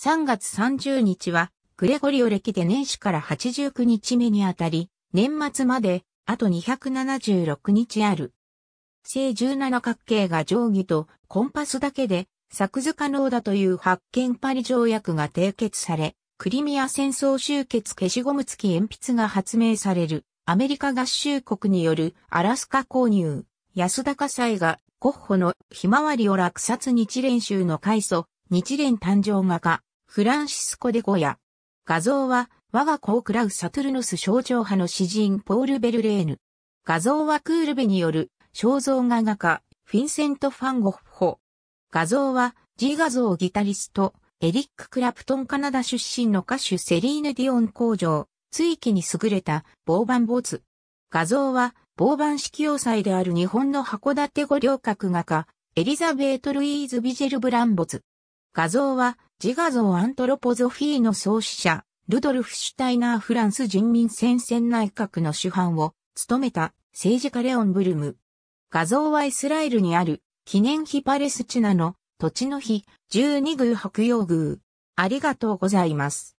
3月30日は、グレゴリオ歴で年始から89日目にあたり、年末まで、あと276日ある。正17角形が定規とコンパスだけで作図可能だという発見パリ条約が締結され、クリミア戦争終結消しゴム付き鉛筆が発明される、アメリカ合衆国によるアラスカ購入、安田火災がコッホのひまわりを落札日蓮集の開祖、日蓮誕生画家、フランシスコ・デゴヤ。画像は、我が子をクラウ・サトゥルノス象徴派の詩人ポール・ベルレーヌ。画像はクールベによる肖像画画家、フィンセント・ファンゴッホ。画像は、G 画像ギタリスト、エリック・クラプトンカナダ出身の歌手セリーヌ・ディオン工場、追記に優れた、防板ボツ。画像は、防板式要塞である日本の函館五稜郭画家、エリザベート・ルイーズ・ビジェル・ブランボツ。画像は、自画像アントロポゾフィーの創始者、ルドルフ・シュタイナーフランス人民戦線内閣の主犯を務めた政治家レオン・ブルム。画像はイスラエルにある記念碑パレスチナの土地の日12宮白洋宮。ありがとうございます。